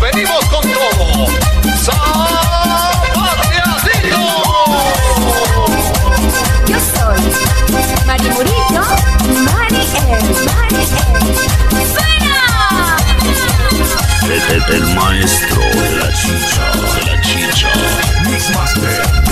venimos con el, el maestro de la chicha, de la chicha. Mixmaster.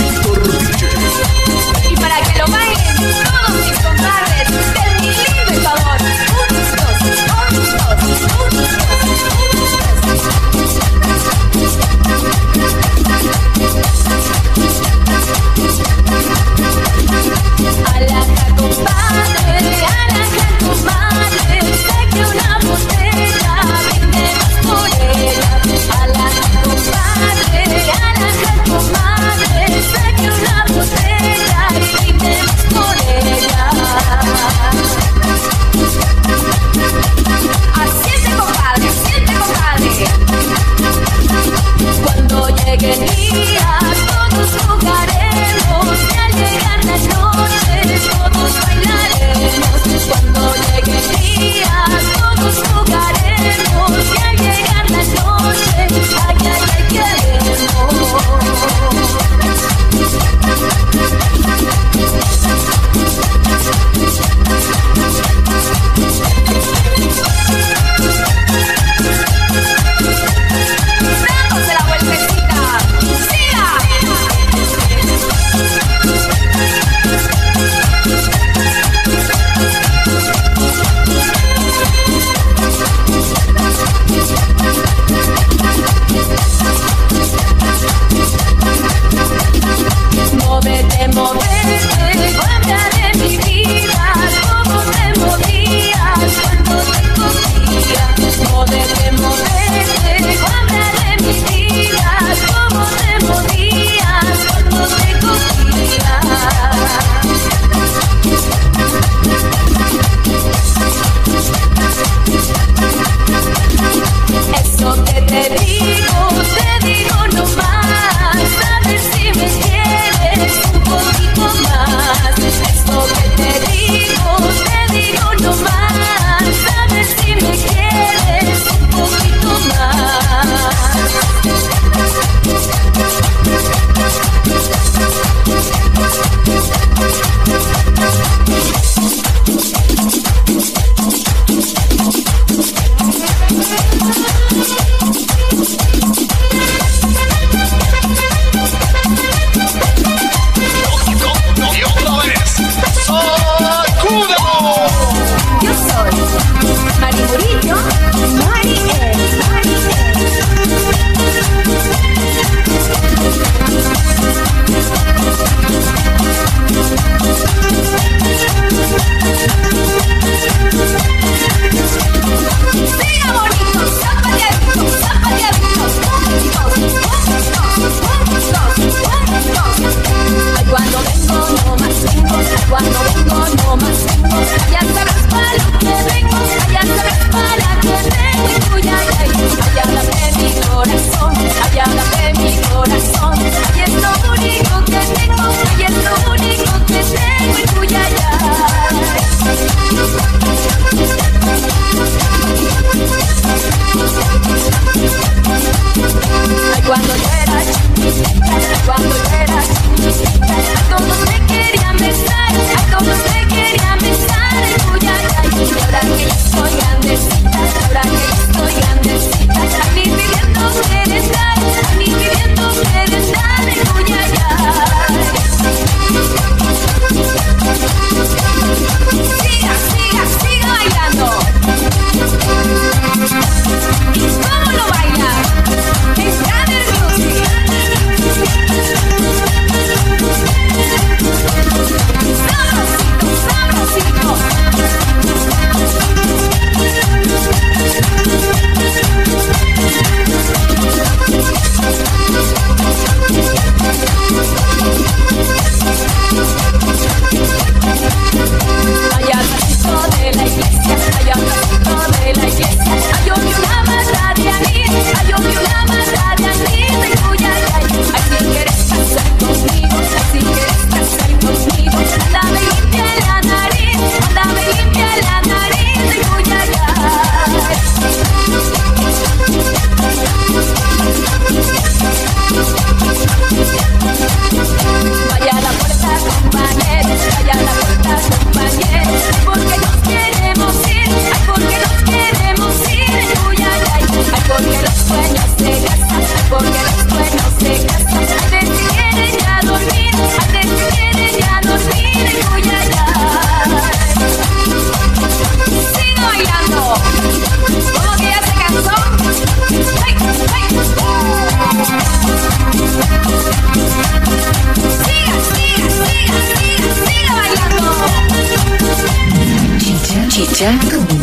Jakarta.